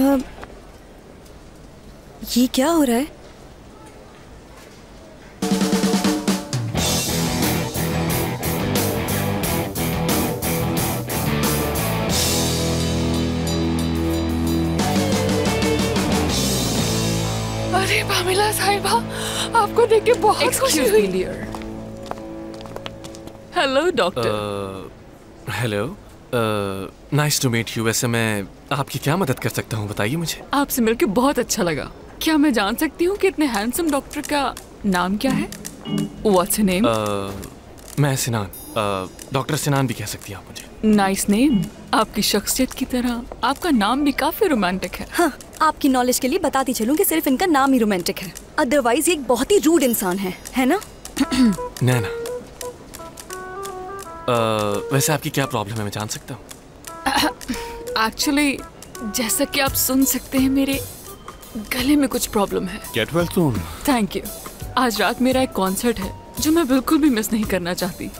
अब ये क्या हो रहा है? अरे पामिला साहिबा आपको देख के बहुत खुशी हुई। Hello doctor hello nice to meet you वैसे मैं आपकी क्या मदद कर सकता हूँ बताइए मुझे? आपसे मिलके बहुत अच्छा लगा। क्या मैं जान सकती हूँ कि इतने हैंडसम डॉक्टर का नाम क्या है? व्हाट्स नेम मैं सिनान। डॉक्टर सिनान भी कह सकती हैं आप मुझे। नाइस नेम आपकी शख्सियत की तरह आपका नाम भी काफ़ी रोमांटिक है। हाँ आपकी नॉलेज के लिए बताती चलूँ कि सिर्फ़ इनका नाम ही रोमांटिक है। अदरवाइज़ ये एक बहुत ही रूड इंसान है है ना? नैना वैसे आपकी क्या प्रॉब्लम है मैं जान सकता हूँ? एक्चुअली जैसा कि आप सुन सकते हैं मेरे गले में कुछ प्रॉब्लम है। Get well soon thank you आज रात मेरा एक कॉन्सर्ट है जो मैं बिल्कुल भी मिस नहीं करना चाहती।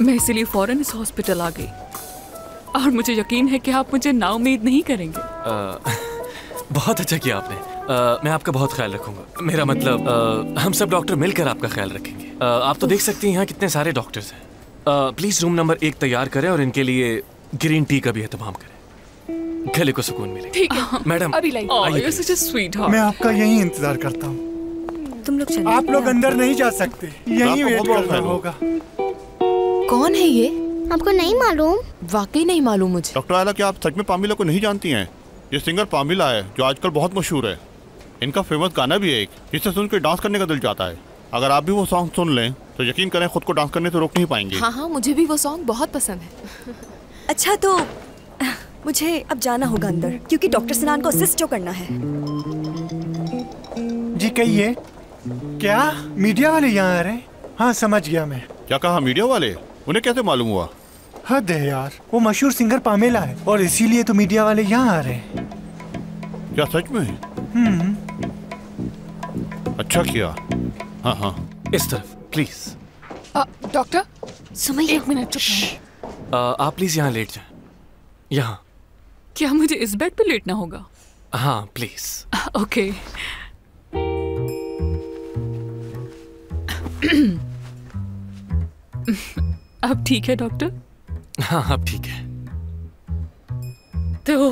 मैं इसीलिए फ़ौरन इस हॉस्पिटल आ गई। और मुझे यकीन है कि आप मुझे ना उम्मीद नहीं करेंगे। Uh, बहुत अच्छा किया आपने। Uh, मैं आपका बहुत ख्याल रखूँगा। मेरा मतलब uh, हम सब डॉक्टर मिलकर आपका ख्याल रखेंगे। Uh, आप तो देख सकती हैं यहाँ कितने सारे डॉक्टर्स हैं। प्लीज़ रूम नंबर एक तैयार करें और इनके लिए ग्रीन टी का भी एहतमाम करें। गले को सुकून मिले। ठीक है। मैडम अभी लाइए। please. such मैं आपका यही इंतज़ार करता हूँ। तुम लोग चलो। आप लोग अंदर नहीं जा सकते। यही वेट करना होगा। कौन है ये? आपको नहीं मालूम। वाकई नहीं मालूम मुझे। डॉक्टर आयला क्या आप सच में पामिला को नहीं जानती हैं? ये सिंगर पामिला है जो आजकल बहुत मशहूर है। इनका फ़ेमस गाना भी है एक जिसे सुन के डांस करने का दिल चाहता है। अगर आप भी वो सॉन्ग सुन लें तो यकीन करें खुद को डांस करने से रोक नहीं पाएँगे। हाँ हाँ मुझे भी वो सॉन्ग बहुत पसंद है। अच्छा तो मुझे अब जाना होगा अंदर क्योंकि डॉक्टर सिनान को असिस्ट जो करना है। जी कहिए क्या मीडिया वाले यहाँ आ रहे हैं? हाँ समझ गया मैं। क्या कहा मीडिया वाले? उन्हें कैसे मालूम हुआ? हद है यार वो मशहूर सिंगर पामेला है और इसीलिए तो मीडिया वाले यहाँ आ रहे हैं। क्या सच में? अच्छा किया। हाँ हाँ। इस तरफ़। प्लीज़ डॉक्टर सुमैया एक मिनट चुप आप प्लीज़ यहाँ लेट जाएँ। यहाँ। क्या मुझे इस बेड पे लेटना होगा? हाँ प्लीज़ ओके अब ठीक है डॉक्टर हाँ अब ठीक है। तो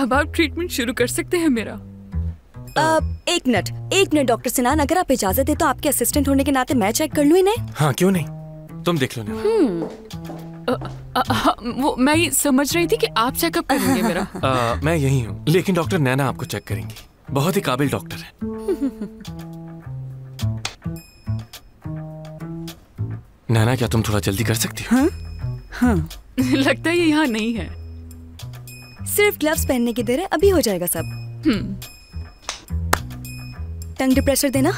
अब आप ट्रीटमेंट शुरू कर सकते हैं मेरा। अब एक मिनट एक मिनट डॉक्टर सिनान अगर आप इजाज़त दे तो आपके असिस्टेंट होने के नाते मैं चेक कर लूँ इन्हें? हाँ क्यों नहीं? तुम देख लो ना। हाँ, वो मैं ये समझ रही थी कि आप चेकअप करेंगे मेरा। आ, मैं यही हूँ लेकिन डॉक्टर नैना आपको चेक करेंगी। बहुत ही काबिल डॉक्टर है। नैना क्या तुम थोड़ा जल्दी कर सकती हो? लगता है ये यहाँ नहीं है। सिर्फ़ ग्लव्स पहनने की देर है अभी हो जाएगा सब। टंग डिप्रेशर देना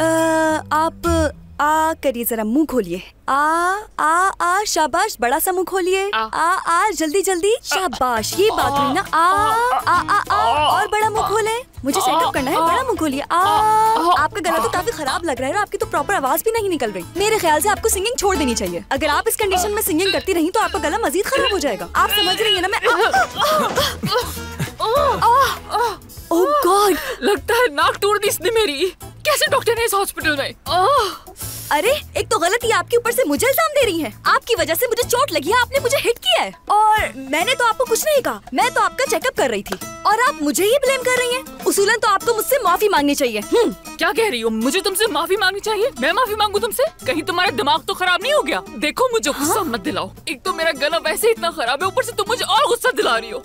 अ, आप आ करिए जरा मुँह खोलिए आ आ आ शाबाश बड़ा सा मुँह खोलिए आ। आ आ जल्दी जल्दी शाबाश ये बात हुई ना आ आ आ आ और बड़ा मुँह खोले मुझे चेकअप करना है बड़ा मुँह खोलिए आ आपका गला तो काफ़ी खराब लग रहा है और आपकी तो प्रॉपर आवाज़ भी नहीं निकल रही मेरे ख्याल से आपको सिंगिंग छोड़ देनी चाहिए अगर आप इस कंडीशन में सिंगिंग करती रही तो आपका गला मजीद खराब हो जाएगा आप समझ रही है ना मैं गॉड लगता है नाक तोड़ दी इसने मेरी। कैसे डॉक्टर ने इस हॉस्पिटल में? अरे, एक तो गलती आपके ऊपर से मुझे इल्ज़ाम दे रही है। आपकी वजह से मुझे चोट लगी है, आपने मुझे हिट किया है। और मैंने तो आपको कुछ नहीं कहा, मैं तो आपका चेकअप कर रही थी। और आप मुझे ही ब्लेम कर रही हैं। उसूलन तो आपको मुझसे माफ़ी मांगनी चाहिए। हम्म क्या कह रही हो? मुझे तुमसे माफ़ी मांगनी चाहिए? मैं माफ़ी मांगू तुमसे? कहीं तुम्हारा दिमाग तो खराब नहीं हो गया? देखो मुझे गुस्सा मत दिलाओ। एक तो मेरा गला वैसे ही इतना खराब है ऊपर से तुम मुझे और गुस्सा दिला रही हो।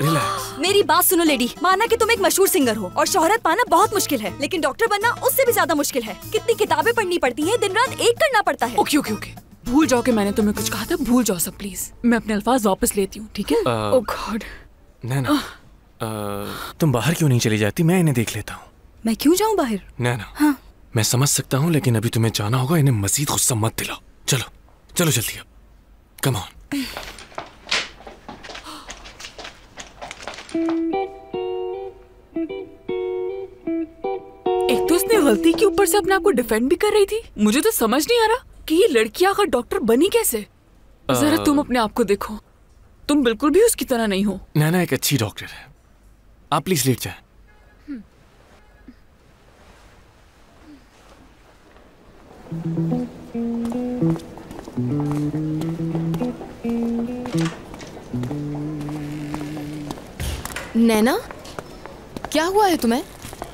रिलैक्स मेरी बात सुनो लेडी माना कि तुम एक मशहूर सिंगर हो और शोहरत पाना बहुत मुश्किल है लेकिन डॉक्टर बनना उससे भी ज़्यादा मुश्किल है। कितनी किताबें पढ़नी पड़ती है दिन रात एक करना पड़ता है। ओके ओके ओके भूल जाओ कि मैंने तुम्हें कुछ कहा था भूल जाओ सब प्लीज़ मैं अपने अल्फाज वापस लेती हूँ ठीक है? अ, ओ गॉड नैना तुम बाहर क्यों नहीं चली जाती? मैं इन्हें देख लेता हूँ। मैं क्यों जाऊँ बाहर? नैना हाँ। मैं समझ सकता हूँ लेकिन अभी तुम्हें जाना होगा इन्हें मजीद गुस्सा मत दिलाओ। चलो चलो जल्दी अब। कम ऑन एक तो उसने गलती के ऊपर से अपने आप को डिफेंड भी कर रही थी। मुझे तो समझ नहीं आ रहा कि ये लड़की आकर डॉक्टर बनी कैसे? जरा तुम अपने आप को देखो। तुम बिल्कुल भी उसकी तरह नहीं हो। नैना एक अच्छी डॉक्टर है। आप प्लीज़ लेट जाए। नैना क्या हुआ है तुम्हें?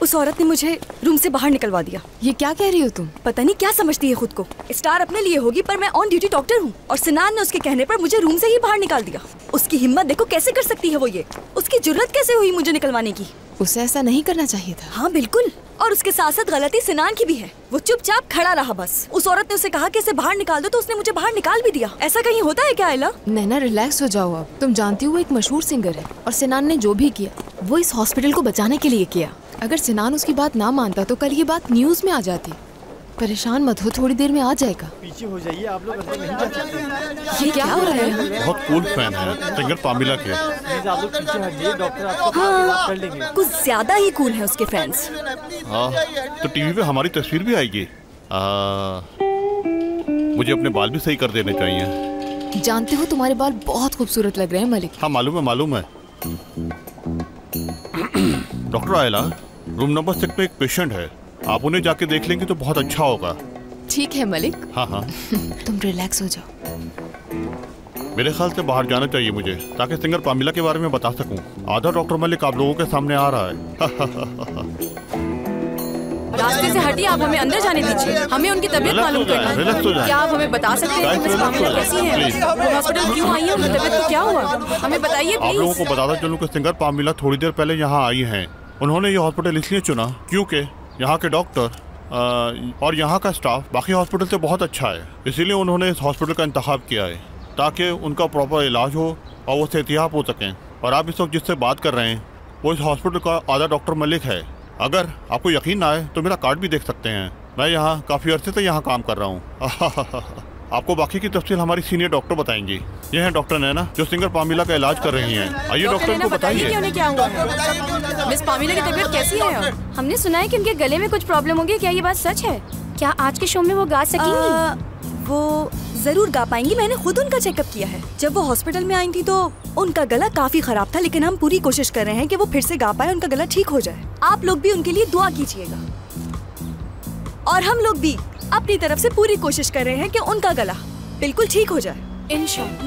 उस औरत ने मुझे रूम से बाहर निकलवा दिया। ये क्या कह रही हो तुम? पता नहीं क्या समझती है खुद को। स्टार अपने लिए होगी पर मैं ऑन ड्यूटी डॉक्टर हूँ। और सिनान ने उसके कहने पर मुझे रूम से ही बाहर निकाल दिया। उसकी हिम्मत देखो कैसे कर सकती है वो ये। उसकी ज़रूरत कैसे हुई मुझे निकलवाने की? उसे ऐसा नहीं करना चाहिए था। हाँ बिल्कुल। और उसके साथ साथ गलती सिनान की भी है। वो चुपचाप खड़ा रहा बस। उस औरत ने उसे कहा कि इसे बाहर निकाल दो तो उसने मुझे बाहर निकाल भी दिया। ऐसा कहीं होता है क्या आयला नैना रिलैक्स हो जाओ अब। तुम जानती हो एक मशहूर सिंगर है और सिनान ने जो भी किया वो इस हॉस्पिटल को बचाने के लिए किया। अगर सिनान उसकी बात ना मानता तो कल ये बात न्यूज़ में आ जाती। परेशान मत हो थोड़ी देर में आ जाएगा। पीछे हो जाइए आप लोग अंदर नहीं जा सकते ये क्या हो रहा है? बहुत कूल फ़ैन है सिंगर पामिला के। प्लीज़ आप लोग पीछे हटिए डॉक्टर आपको बात कर लेंगे। कुछ ज़्यादा ही कूल है उसके फैंस हाँ तो टीवी पे हमारी तस्वीर भी आएगी। आ, मुझे अपने बाल भी सही कर देने चाहिए। जानते हो तुम्हारे बाल बहुत खूबसूरत लग रहे हैं मलिक। हाँ मालूम है मालूम है। डॉक्टर आयला रूम नंबर सिक्स में एक पेशेंट है। आप उन्हें जाके देख लेंगे तो बहुत अच्छा होगा। ठीक है मलिक। हाँ हाँ। तुम रिलैक्स हो जाओ। मेरे ख्याल से बाहर जाना चाहिए मुझे ताकि सिंगर पामिला के बारे में बता सकूँ। आधा डॉक्टर मलिक आप लोगों के सामने आ रहा है। रास्ते से हटिए आप हमें अंदर जाने दीजिए। हमें उनकी तबीयत मालूम करना है। क्या आप हमें बता सकते हैं कि मिस पामिला कैसी है? वो हॉस्पिटल क्यों आई है? उनकी तबीयत को क्या हुआ? हमें बताइए आप लोगों को बताता चलूँ कि सिंगर पामिला थोड़ी देर पहले यहाँ आई है। उन्होंने ये हॉस्पिटल इसलिए चुना क्योंकि यहाँ के डॉक्टर और यहाँ का स्टाफ बाकी हॉस्पिटल से बहुत अच्छा है। इसीलिए उन्होंने इस हॉस्पिटल का इंतखब किया है, ताकि उनका प्रॉपर इलाज हो और वो सेहतियाब हो सकें। और आप इस वक्त जिससे बात कर रहे हैं, वो इस हॉस्पिटल का आधा डॉक्टर मलिक है। अगर आपको यकीन ना आए तो मेरा कार्ड भी देख सकते हैं। मैं यहाँ काफ़ी अर्से से यहाँ काम कर रहा हूँ। आपको बाकी की तफसील हमारी सीनियर डॉक्टर बताएँगी। ये हैं डॉक्टर नैना जो सिंगर पामिला का इलाज कर रही हैं। आइए डॉक्टर कि बताइए। मिस पामिला की तबीयत कैसी है? हमने सुना है कि उनके गले में कुछ प्रॉब्लम होगी। क्या ये बात सच है? क्या आज के शो में वो गा सकेंगी? आ, वो ज़रूर गा पाएँगी। मैंने खुद उनका चेकअप किया है। जब वो हॉस्पिटल में आई थी तो उनका गला काफ़ी खराब था लेकिन हम पूरी कोशिश कर रहे हैं कि वो फिर से गा पाए उनका गला ठीक हो जाए। आप लोग भी उनके लिए दुआ कीजिएगा। और हम लोग भी अपनी तरफ़ से पूरी कोशिश कर रहे हैं कि उनका गला बिल्कुल ठीक हो जाए।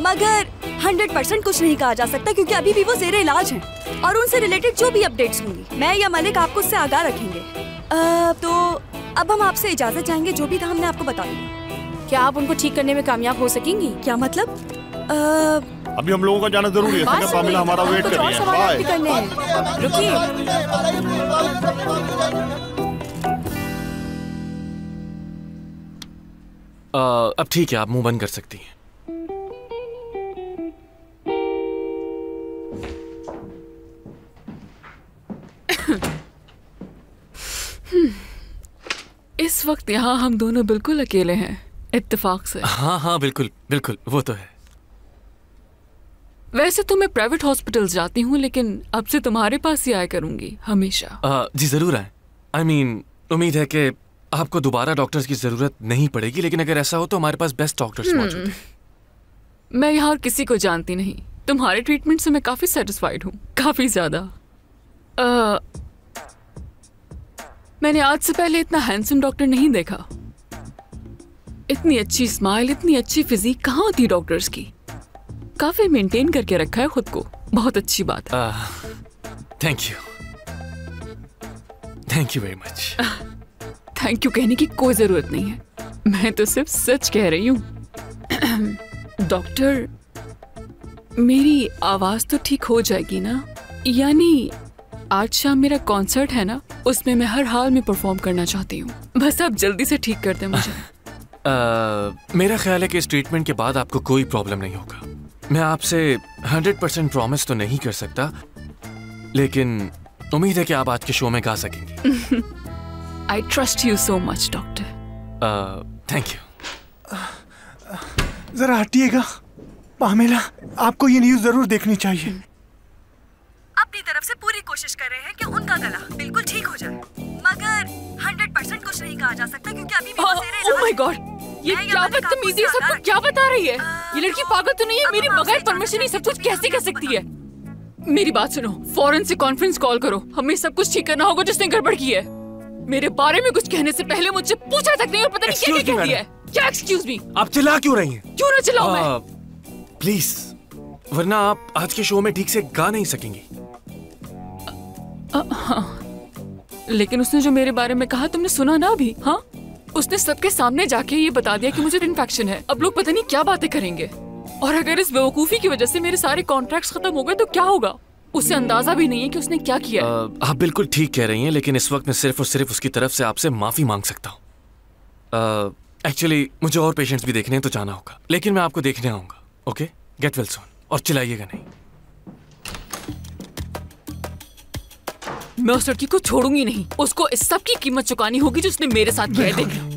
मगर 100 परसेंट कुछ नहीं कहा जा सकता क्योंकि अभी भी वो जेरे इलाज हैं और उनसे रिलेटेड जो भी अपडेट्स होंगी मैं या मलिक आपको उससे आगाह रखेंगे। अ, तो अब हम आपसे इजाज़त चाहेंगे जो भी था हमने आपको बता दिया। क्या आप उनको ठीक करने में कामयाब हो सकेंगी? क्या मतलब? अ, अभी हम लोगों का जाना ज़रूरी है पामिला हमारा वेट कर रही है। बाय रुकिए। अब ठीक है आप मुँह बंद कर सकती हैं। इस वक्त यहाँ हम दोनों बिल्कुल अकेले हैं इत्तेफाक से। हाँ हाँ बिल्कुल बिल्कुल वो तो है। वैसे तो मैं प्राइवेट हॉस्पिटल जाती हूँ लेकिन अब से तुम्हारे पास ही आया करूँगी हमेशा। अ, जी ज़रूर आए। आई मीन उम्मीद है कि आपको दोबारा डॉक्टर्स की ज़रूरत नहीं पड़ेगी लेकिन अगर ऐसा हो तो हमारे पास बेस्ट डॉक्टर्स मौजूद हैं। मैं यहाँ किसी को जानती नहीं। तुम्हारे ट्रीटमेंट से मैं काफ़ी सेटिस्फाइड हूँ। काफ़ी ज़्यादा। मैंने आज से पहले इतना हैंडसम डॉक्टर नहीं देखा। इतनी अच्छी स्माइल इतनी अच्छी फिजिक कहाँ होती डॉक्टर्स की? काफ़ी मेंटेन करके रखा है खुद को। बहुत अच्छी बात है। Thank you thank you very much thank you कहने की कोई ज़रूरत नहीं है। मैं तो सिर्फ़ सच कह रही हूँ। डॉक्टर मेरी आवाज़ तो ठीक हो जाएगी ना? यानी आज शाम मेरा कॉन्सर्ट है ना उसमें मैं हर हाल में परफॉर्म करना चाहती हूँ। बस आप जल्दी से ठीक कर दें मुझे। आ, मेरा ख्याल है कि इस ट्रीटमेंट के बाद आपको कोई प्रॉब्लम नहीं होगा। मैं आपसे हंड्रेड परसेंट प्रॉमिस तो नहीं कर सकता लेकिन उम्मीद है कि आप आज के शो में गा सकेंगे। I trust you so much doctor thank you जरा हटिएगा। पामेला आपको ये न्यूज़ ज़रूर देखनी चाहिए। अपनी तरफ़ से पूरी कोशिश कर रहे हैं कि उनका गला बिल्कुल ठीक हो जाए। मगर 100 परसेंट कुछ नहीं कहा जा सकता क्योंकि अभी भी ओह माय गॉड ये क्या बदतमीजी है सबको क्या बता रही है? ये लड़की पागल तो नहीं है? मेरी बगैर परमिशन ही सब कुछ कैसे कर सकती है? मेरी बात सुनो फॉरन से कॉन्फ्रेंस कॉल करो। हमें सब कुछ ठीक करना होगा जिसने गड़बड़ की है। मेरे बारे में कुछ कहने से पहले मुझसे पूछा तक नहीं और पता नहीं क्या क्या कह दिया है। क्या एक्सक्यूज मी आप चिल्ला क्यों रही हैं? क्यों ना चिल्लाऊं मैं? प्लीज़ वरना आप आज के शो में ठीक से गा नहीं सकेंगी। लेकिन उसने जो मेरे बारे में कहा तुमने सुना ना अभी? हाँ? उसने सबके सामने जाके ये बता दिया कि मुझे इन्फेक्शन है। अब लोग पता नहीं क्या बातें करेंगे। और अगर इस बेवकूफ़ी की वजह से मेरे सारे कॉन्ट्रैक्ट्स खत्म हो गए तो क्या होगा? उसे अंदाज़ा भी नहीं है कि उसने क्या किया आ, आप बिल्कुल ठीक कह रही हैं लेकिन इस वक्त मैं सिर्फ़ और सिर्फ़ उसकी तरफ़ से आपसे माफ़ी मांग सकता हूँ। एक्चुअली मुझे और पेशेंट्स भी देखने हैं तो जाना होगा। लेकिन मैं आपको देखने आऊँगा ओके गेट वेल सोन और चिल्लाइएगा नहीं। मैं उस लड़की को छोड़ूँगी नहीं। उसको इस सब की कीमत चुकानी होगी जो उसने मेरे साथ किया है देख